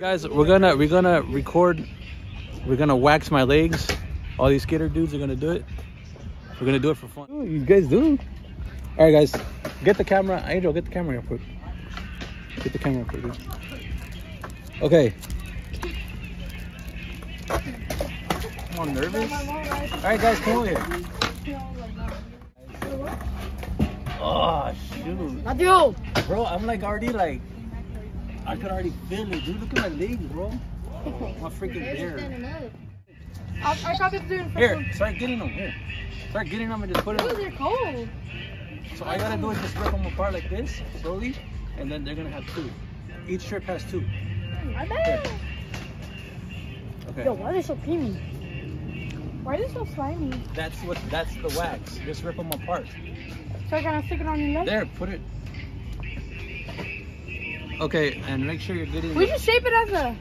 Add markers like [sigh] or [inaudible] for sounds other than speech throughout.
Guys, we're gonna we're gonna record. We're gonna wax my legs. All these skater dudes are gonna do it. We're gonna do it for fun. Ooh, you guys do. All right, guys, get the camera. Angel, get the camera real quick. Get the camera real quick. dude. Okay. I'm all nervous. All right, guys, come over here. Oh shoot. Matthew! Bro, I'm like already like, I could already feel it, dude. Look at my legs, bro. [laughs] My freaking hair. I, I got this dude in Here, start getting them. Here, start getting them and just put them. they're cold. So you gotta do is just rip them apart like this, slowly, and then they're gonna have two. Each strip has two. Hmm, I bet. Okay. Yo, why are they so creamy? Why are they so slimy? That's what. That's the wax. Just rip them apart. So I gotta stick it on your leg? There, put it. Okay, and make sure you're getting. We should shape it as a.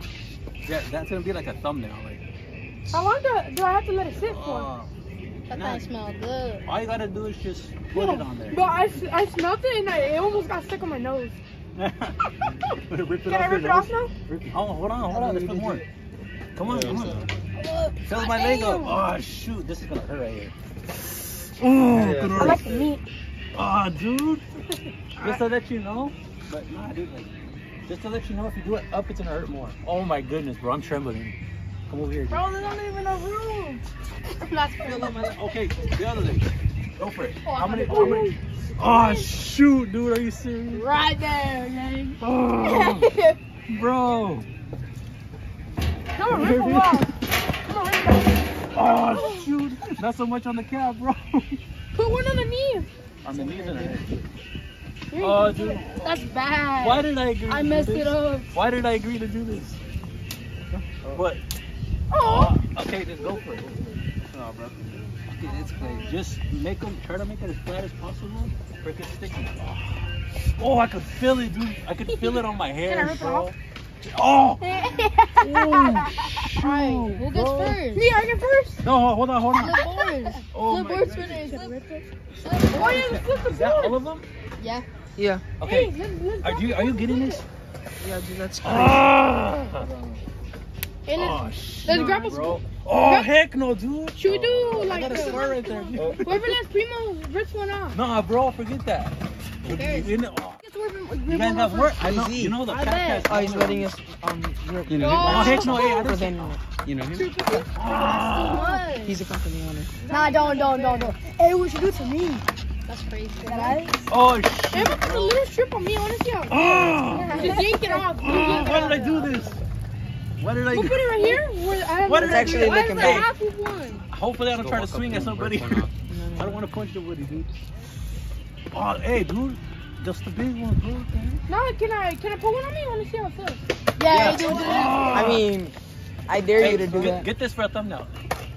Yeah, that's gonna be like a thumbnail. Like. How long do, do I have to let it sit for? Oh. That Nah, thing smell good. all you gotta do is just put it on there. But I, s- I smelled it and I, it almost got stuck on my nose. [laughs] rip it Can I rip it off now? Rip Oh, hold on, hold on. Let's put more. Come on, come on. Fill my leg up. Oh shoot, this is gonna hurt right here. Oh, I like the meat. Oh, dude. [laughs] Just to let you know. But nah, dude. Like, just to let you know, if you do it up, it's gonna hurt more. Oh my goodness, bro. I'm trembling. Come over here. dude. Bro, there's not even a room. [laughs] My leg. Okay, the other leg. Go for it. Oh, How many? How many? Oh shoot, dude. Are you serious? Right there, gang. Oh, [laughs] bro. Come on, rip off. Come on, rip off. Oh shoot. Not so much on the cap, bro. Put one on the knee. on the knees and her head. Oh, dude. That's bad. Why did I agree? I to do messed it up. Why did I agree to do this? What? Oh. Oh, okay, just go for it. Oh, bro. Okay, that's crazy. Just make them, try to make it as flat as possible. Break it sticky. Oh, I could feel it, dude. I could feel it on my Can I hair, rip it oh! [laughs] Oh, bro. off? Oh! Alright, who gets first? Me, I get first. No, hold on, hold on. Flip boards. Oh, my boards. Flip. Oh, yeah, flip the Is that all of them? Yeah. Yeah. Okay. Hey, let's- let's Are you are you getting this? Yeah, dude, that's crazy. Ah! And Oh, let's, shit, let's grab a bro. Oh, heck no, dude. Should we do I like got a the- scar right there. dude. whoever lets Primo rips one off? Nah, bro, forget that. Okay. You know- oh, Gets whoever- You rip guys have work. I know. You know the I podcast. Oh, he's letting us um rip. You know, Oh, oh, heck no, hey, I don't then, you know him. Ah. He's a company owner. Nah, don't, don't, don't, don't. Hey, what should do it to me. That's crazy. Guys. Oh Hey, shit. but put a little strip on me. I want to see how. Oh. Just yank it off. Oh, why did I do this? Why did I? We'll put it right here. Where I have What did It's I actually do? Why looking is there bad. half of one? Hopefully I don't try to swing at somebody. I don't want to punch nobody, dude. Oh, hey, dude. Just the big one, bro. No, can I can I put one on me? I want to see how it feels. Yeah, Yeah. do it. I mean, I dare Hey, you to do get, that. get this for a thumbnail.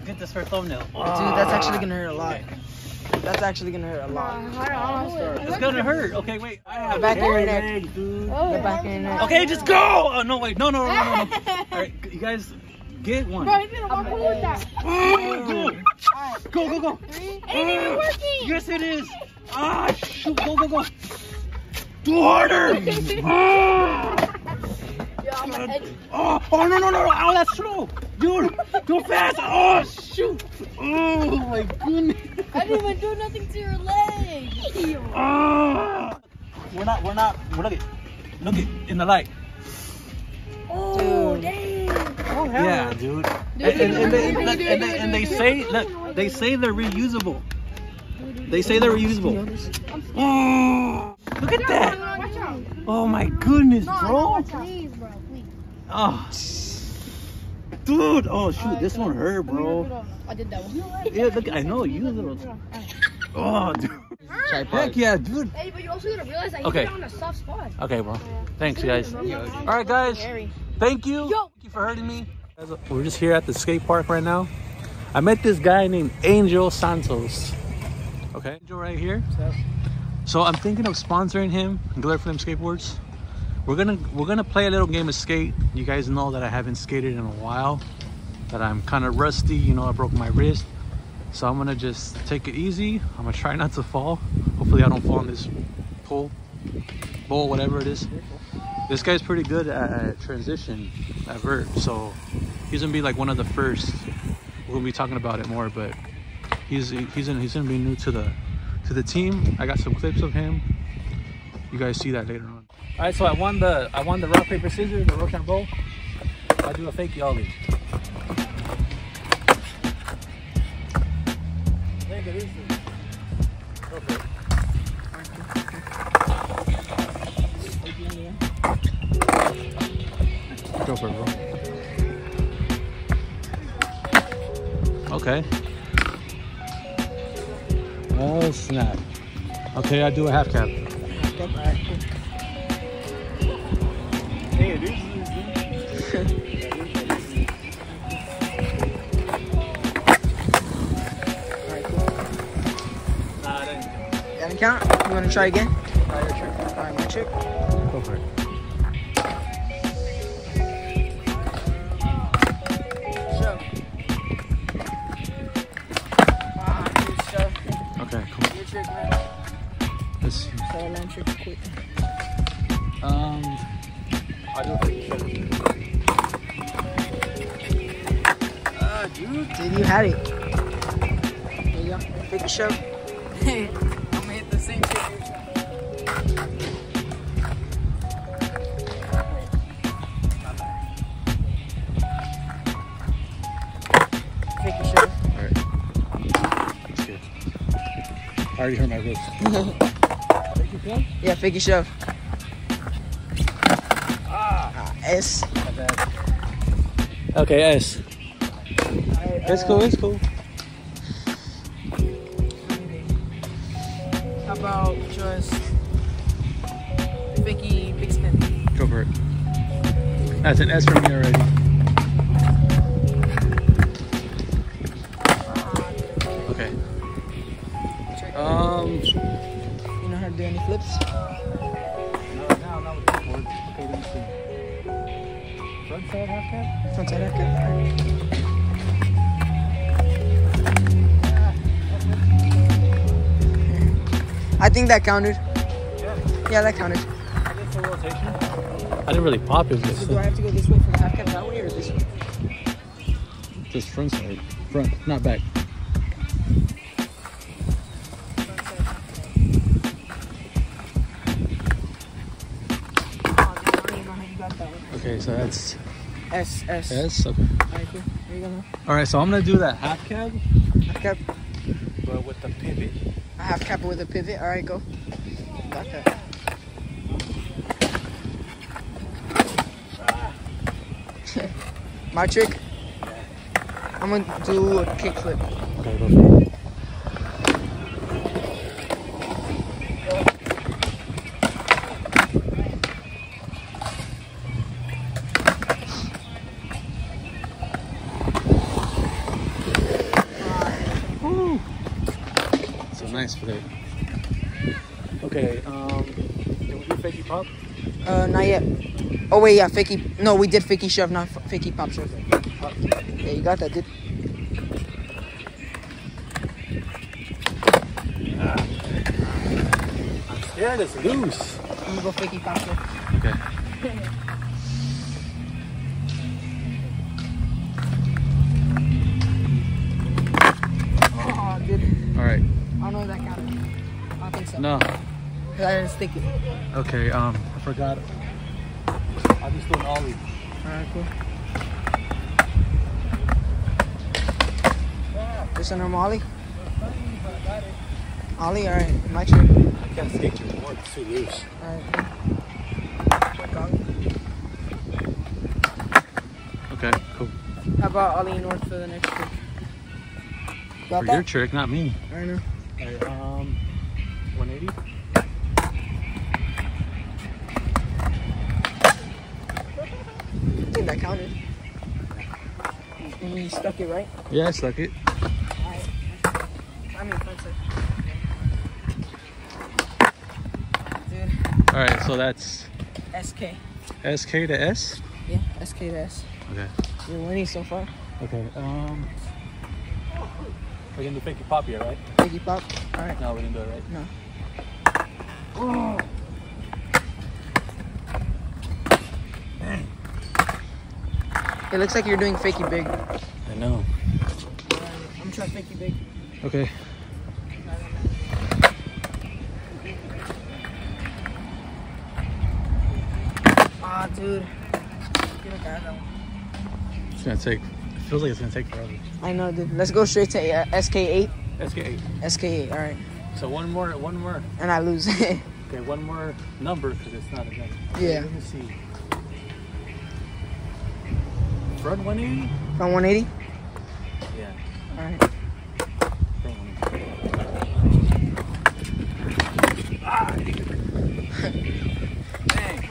Get this for a thumbnail. Dude, that's actually gonna hurt a lot. That's actually gonna hurt a lot. It's gonna hurt. Okay, wait. I have back of your neck. legs, dude. Oh, The back of your neck. Okay, just go. Oh no, wait. No, no, no, no, no. [laughs] All right, you guys, get one. Bro, he's gonna walk away with that. Oh, go, go, go. Ain't even working. Yes, it is. Ah, shoot. Go, go, go. Do harder. [laughs] Ah. Yeah, I'm an. Oh, oh, no, no, no. Oh, that's slow. Dude, go fast. Oh, shoot. Oh, my goodness. I didn't even do nothing to your leg. Ah. We're not, we're not, we're looking. Look it in the light. Oh, dang. Oh, hell yeah, dude. And, and, and they, look, and, they, and they say look, they say they're reusable. They say they're reusable. Oh, look at that. Oh my goodness, bro. Please, bro, please. Oh, dude. Oh shoot, this one hurt, bro. I did that one. [laughs] Yeah, look. I know you little. [laughs] Ah. Oh, dude. Heck yeah, dude. Hey, but you also gotta realize that Okay. hit it on a soft spot. Okay, bro. Thanks, guys. All right, guys. Thank you. Yo. Thank you for hurting me. We're just here at the skate park right now. I met this guy named Angel Santos. Okay, Angel right here. So I'm thinking of sponsoring him and Glare Flame Skateboards. We're gonna we're gonna play a little game of skate. You guys know that I haven't skated in a while. That I'm kind of rusty. You know, I broke my wrist. So I'm gonna just take it easy. I'm gonna try not to fall. Hopefully I don't fall in this pool. bowl, whatever it is. This guy's pretty good at, at transition at vert, so he's gonna be like one of the first. We're gonna be talking about it more, but he's he's in, he's gonna be new to the to the team. I got some clips of him. You guys see that later on. All right, so I won the I won the rock paper scissors, the rock and roll. I do a fake ollie. Go for it, bro. Okay. Oh snap. Okay, I do a half cab. Got count? You want to try again? All right, my trick. Go for it. Shove. You. Okay, cool. Your trick, man. Let's see. So I land trick quick. Um, I do a fake dude. Dude, you had it. There you go. Take a shove. [laughs] same trick. Shove. That's. I already hurt my wrist. Yeah, fake a shove. Ah, S. Okay, S. It's cool, it's cool. About Vicky Big Spin? Go for it. That's an S for me already. Okay. Um. You know how to do any flips? No, Now, now with the board. Okay, let me see. Front side half cab? Front side half cab. Think that counted. Yeah, that counted. I guess the rotation. I didn't really pop it. So do I have to go this way for the half cab that way or this way? Just front side. Front, not back. Okay, so that's S, S. S. Okay. Alright, cool. Go, man. So I'm gonna do that half cab, Half cab. but with the pivot. A half cab with a pivot. Alright, go. Got that. My trick. I'm gonna do a kickflip. Okay, nice for that. Okay, um, can we do fakey pop? Uh, not yet. Oh wait, yeah, fakey. No, we did fakey shove, not f- fakey pop shove. Yeah, you got that, dude. Yeah, it's loose. I'm gonna go fakey pop shove. Okay. [laughs] No. 'Cause I didn't stick it. Okay. Um, I forgot. I'll just do an ollie. Alright, cool. Just a normal ollie? Ollie, alright, my turn. I can't skate too more. It's too loose. Alright, quick ollie. Okay. Cool. How about ollie north for the next trick? Got For that? your trick, not me. I know. Alright. Um, 180. I think that counted. You stuck it right? Yeah, I stuck it. Alright. I mean, front side. Dude, All right. So that's SK. SK to S. Yeah, SK to S. Okay. You're winning so far. Okay. Um, we're gonna do fakey pop here, right? Biggie pop. Alright. No, we didn't do it right. No. It looks like you're doing fakey big. I know. I'm trying fakey big. Okay. Ah, dude. It's gonna take. It feels like it's gonna take forever. I know, dude. Let's go straight to uh, SK8. SK8. SK8. All right. So one more, one more. And I lose. It. okay, one more number because it's not a number. Yeah. Let me see. Front 180? From 180? Yeah. All right. Dang.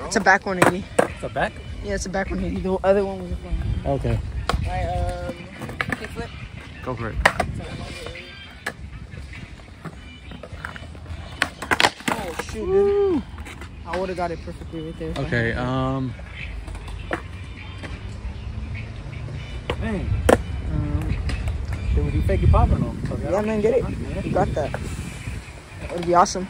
It's a back 180. It's a back? Yeah, it's a back 180. The other one was a front. Okay. All right, um, kickflip. Go for it. Shoot, dude. I would have got it perfectly right there. Okay, had um. Dang. Um, Did we do fake it pop or no? yeah, man, get it. You got that. That would be awesome.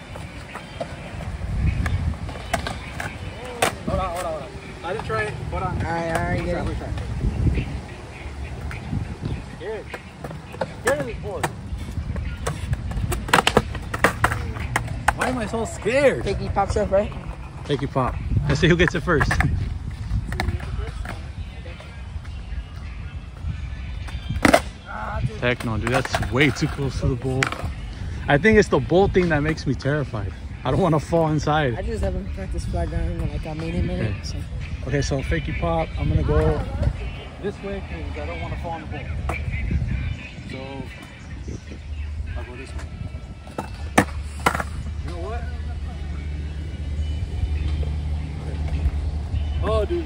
Hold on, hold on, hold on. I didn't try it. Hold on. All right, all right, get it. Here it. Here it is, board. Why am I so scared? Fakey pop shelf, right? Fake it pop. Let's see who gets it first. Heck no, dude. That's way too close to the bowl. I think it's the bowl thing that makes me terrified. I don't want to fall inside. I just haven't practiced flag ground like I made him in Okay. it. So. Okay, so fakey pop. I'm gonna go this way because I don't want to fall on the bowl. So I'll go this way. You know what? Oh, dude.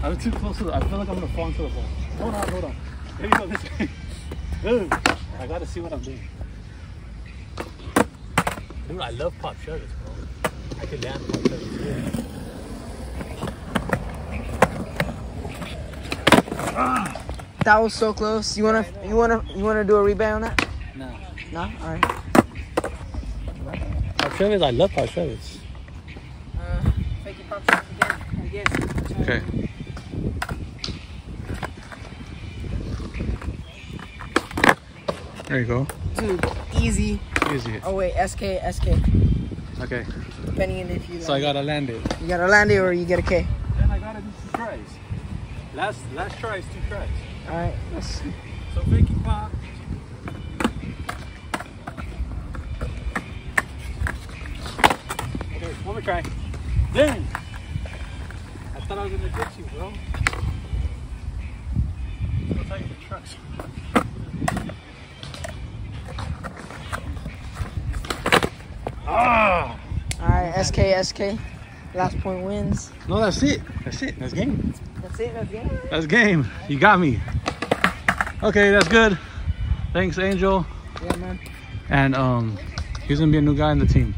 I was too close to the. I feel like I'm gonna fall into the ball. Hold on, hold on. Let me go this way. [laughs] Dude, I gotta see what I'm doing. Dude, I love pop shutters, bro. I could land pop shutters. That was so close. You wanna, you wanna, you wanna do a rebound on that? No. No. All right. Pop I love pop shutters. Uh, fakey pop again. I guess. Okay. There you go. Dude, easy. Easy. Oh wait, SK, SK. Okay. Depending on if you. So I gotta land it. You gotta land it or you get a K. Then I gotta do two tries. Last last try is two tries. All right. Let's. So fakey pop. Okay, one more. Dang! I thought I was gonna get you, bro. Let's go take the trucks. Ah! All right. SK, SK. Last point wins. No, that's it. That's it. That's game. That's it. That's it. That's game. You got me. Okay, that's good. Thanks, Angel. Yeah, man. And um, he's gonna be a new guy in the team.